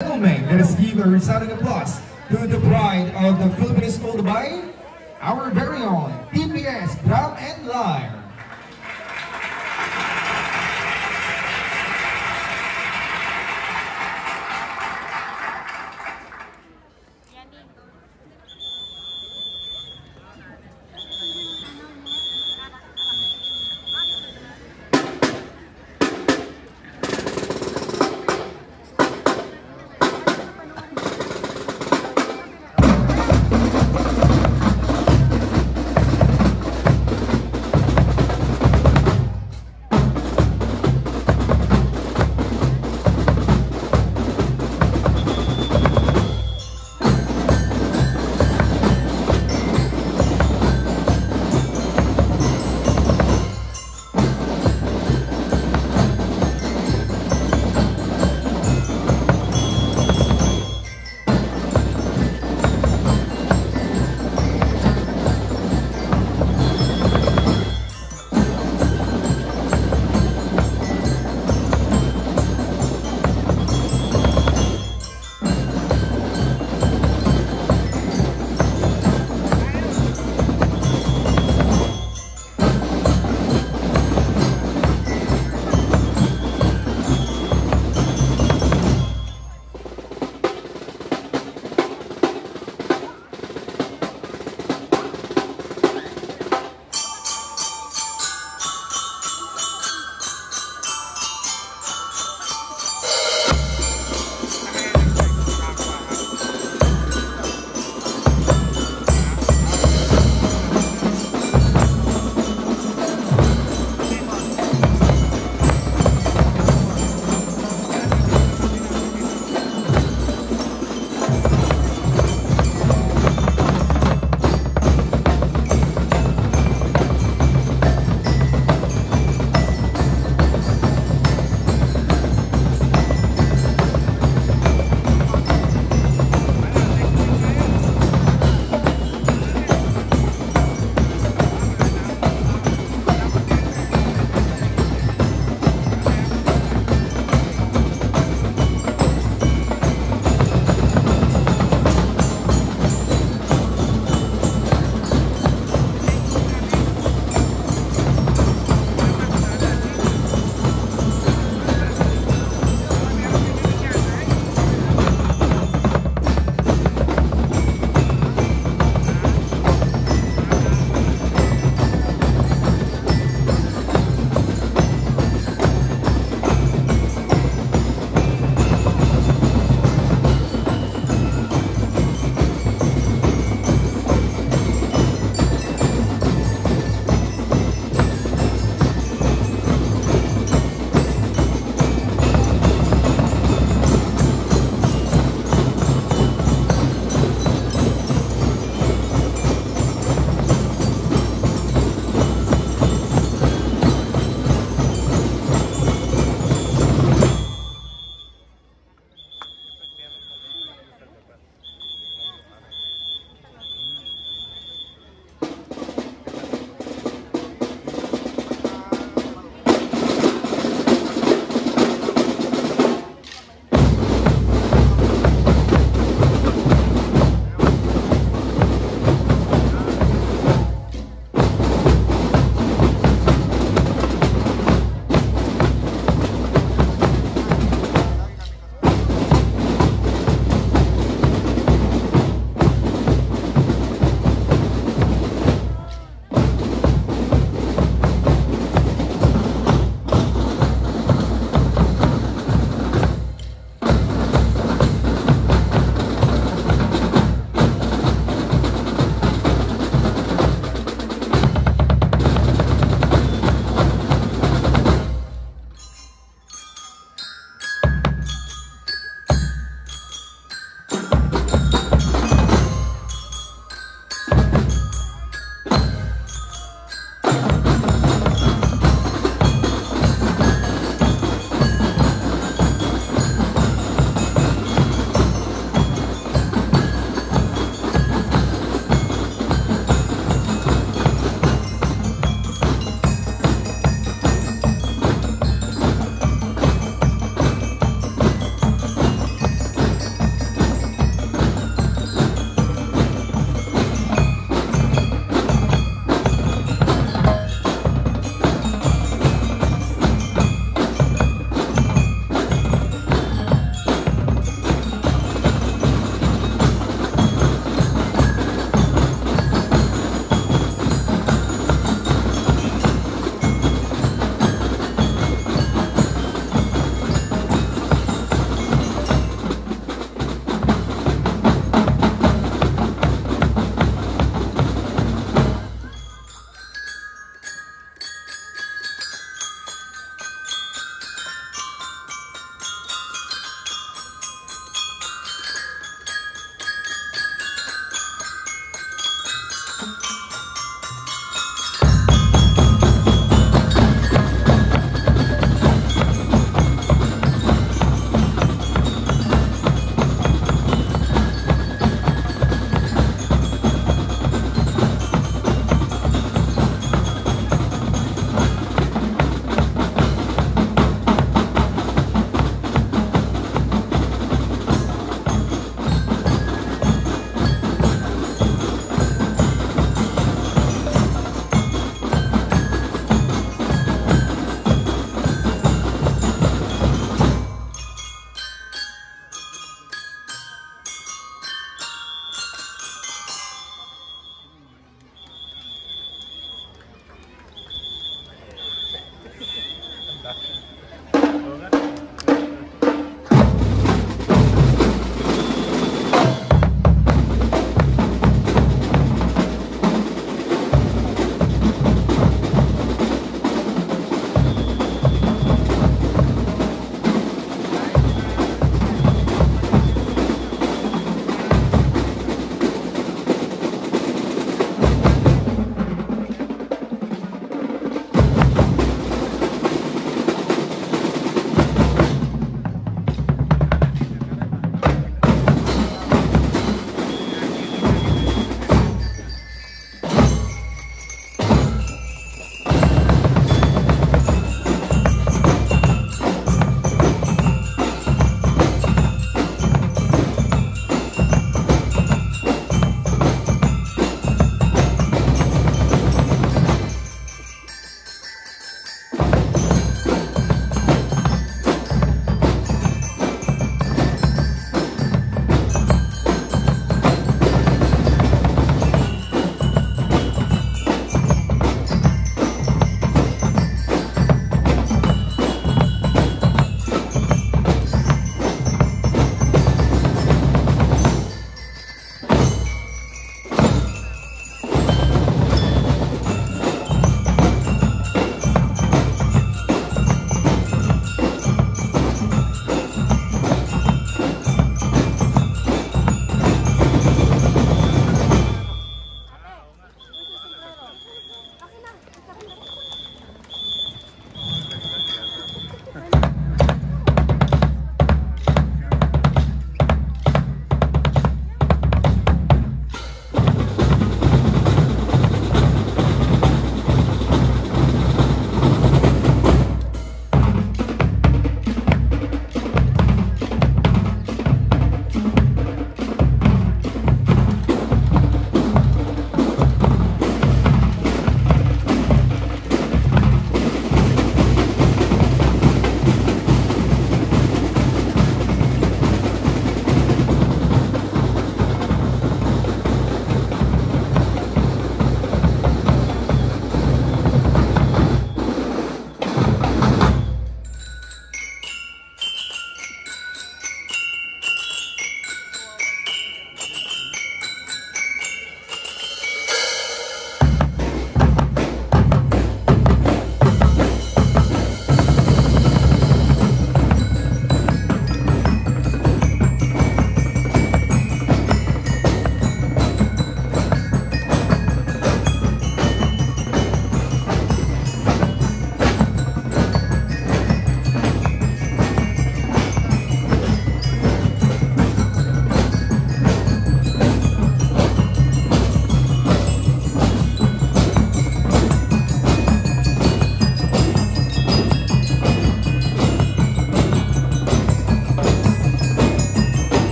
Gentlemen, let us give a resounding applause to the bride of the Philippines called by our very own TPS Drum and Lyre.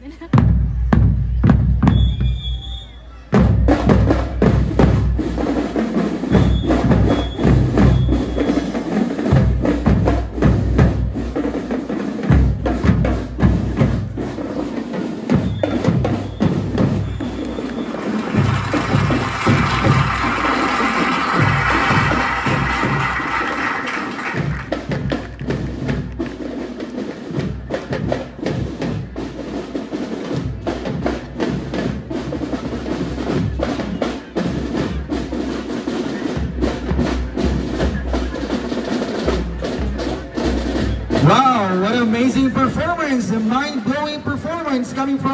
más. Coming from